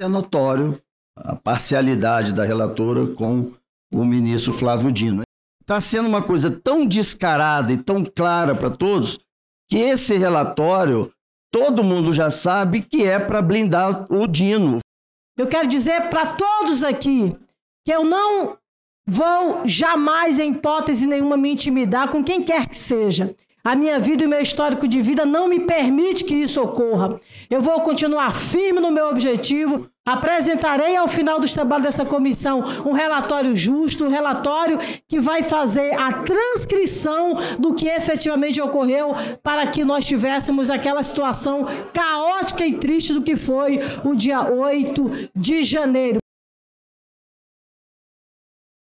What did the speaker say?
É notório a parcialidade da relatora com o ministro Flávio Dino. Está sendo uma coisa tão descarada e tão clara para todos que esse relatório todo mundo já sabe que é para blindar o Dino. Eu quero dizer para todos aqui que eu não vou jamais, em hipótese nenhuma, me intimidar com quem quer que seja. A minha vida e o meu histórico de vida não me permite que isso ocorra. Eu vou continuar firme no meu objetivo. Apresentarei ao final dos trabalhos dessa comissão um relatório justo, um relatório que vai fazer a transcrição do que efetivamente ocorreu para que nós tivéssemos aquela situação caótica e triste do que foi o dia 8 de janeiro.